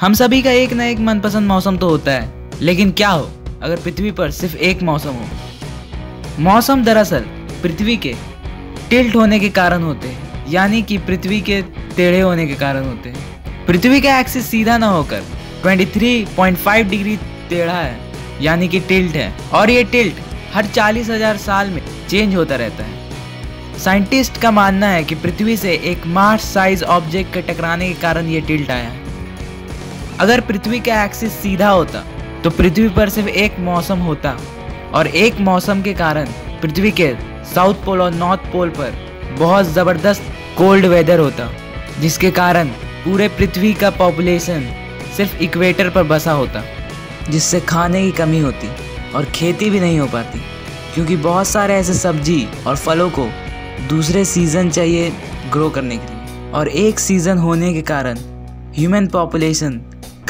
हम सभी का एक ना एक मनपसंद मौसम तो होता है, लेकिन क्या हो, अगर पृथ्वी पर सिर्फ़ एक मौसम हो? मौसम दरअसल पृथ्वी के टिल्ट होने के कारण होते हैं, यानी कि पृथ्वी के टेढ़े होने के कारण होते हैं। पृथ्वी का एक्सिस सीधा ना होकर 23.5 डिग्री टेढ़ा है, यानी कि टिल्ट है। और ये टिल्ट हर चालीस हज़ार साल में चेंज होता रहता है। साइंटिस्ट का मानना है कि पृथ्वी से एक मार्स साइज़ ऑब्जेक्ट के टकराने के कारण ये टिल्ट आया है। अगर पृथ्वी का एक्सिस सीधा होता तो पृथ्वी पर सिर्फ़ एक मौसम होता और एक मौसम के कारण पृथ्वी के साउथ पोल और नॉर्थ पोल पर बहुत ज़बरदस्त कोल्ड वेदर होता, जिसके कारण पूरे पृथ्वी का पॉपुलेशन सिर्फ़ इक्वेटर पर बसा होता, जिससे खाने की कमी होती और खेती भी नहीं हो पाती। क्योंकि बहुत सारे ऐसे सब्ज़ी और फलों को दूसरे सीज़न चाहिए ग्रो करने के लिए। और एक सीज़न होने के कारण ह्यूमन पॉपुलेशन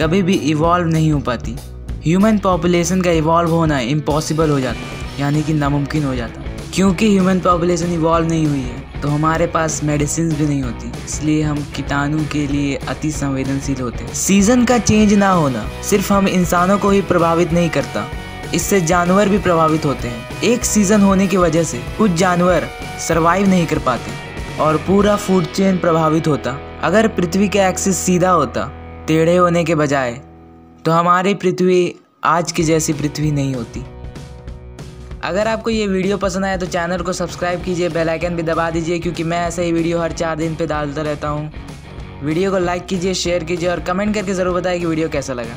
कभी भी इवॉल्व नहीं हो पाती। ह्यूमन पॉपुलेशन का इवॉल्व होना इम्पॉसिबल हो जाता, यानी कि नामुमकिन हो जाता। क्योंकि ह्यूमन पॉपुलेशन इवॉल्व नहीं हुई है तो हमारे पास मेडिसिन भी नहीं होती, इसलिए हम कीटाणु के लिए अति संवेदनशील होते हैं। सीज़न का चेंज ना होना सिर्फ़ हम इंसानों को ही प्रभावित नहीं करता, इससे जानवर भी प्रभावित होते हैं। एक सीज़न होने की वजह से कुछ जानवर सरवाइव नहीं कर पाते, और पूरा फ़ूड चेन प्रभावित होता। अगर पृथ्वी का एक्सिस सीधा होता टेढ़े होने के बजाय तो हमारी पृथ्वी आज की जैसी पृथ्वी नहीं होती। अगर आपको ये वीडियो पसंद आया तो चैनल को सब्सक्राइब कीजिए, बेल आइकन भी दबा दीजिए, क्योंकि मैं ऐसे ही वीडियो हर चार दिन पे डालता रहता हूँ। वीडियो को लाइक कीजिए, शेयर कीजिए और कमेंट करके ज़रूर बताएँ कि वीडियो कैसा लगा।